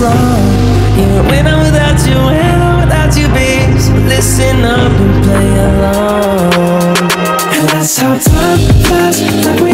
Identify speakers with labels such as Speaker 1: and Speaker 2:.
Speaker 1: floor. Yeah, when I'm
Speaker 2: without you, when I'm without you, babes, listen up and play along. And that's how time flies, like we